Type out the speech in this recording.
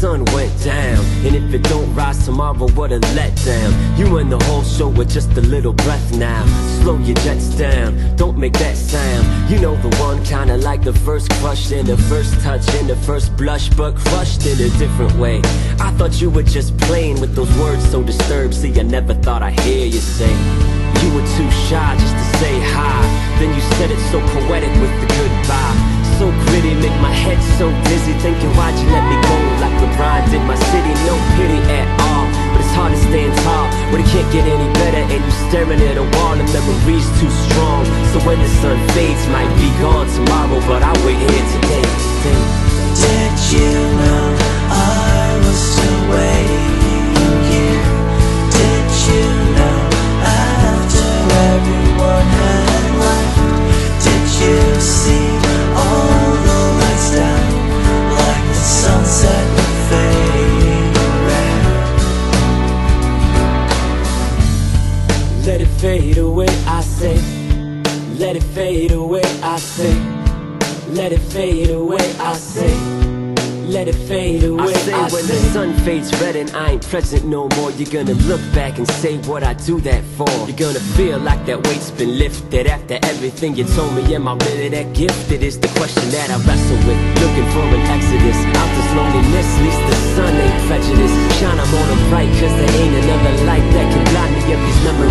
sun went down. And if it don't rise tomorrow, what a letdown. You and the whole show with just a little breath now. Slow your jets down, don't make that sound. You know the one kinda like the first crush and the first touch and the first blush, but crushed in a different way. I thought you were just playing with those words so disturbed. See, I never thought I'd hear you say. You were too shy just to say hi. Then you said it so poetic with the goodbye. So gritty, make my head so dizzy. Thinking, why'd you let me go like LeBron did my city? No pity at all. But it's hard to stand tall when it can't get any better. And you staring at a wall, The memories too strong. So when the sun fades, might be gone tomorrow. But I'll wait here today. Fade away, I say. Let it fade away, I say. Let it fade away, I say. Let it fade away. I say when the sun fades red and I ain't present no more, you're gonna look back and say what I do that for. You're gonna feel like that weight's been lifted after everything you told me. Am I really that gifted? Is the question that I wrestle with. Looking for an exodus out this loneliness. At least the sun ain't prejudiced. Shine, I'm on a bright, cause there ain't another light that can blind me of these memories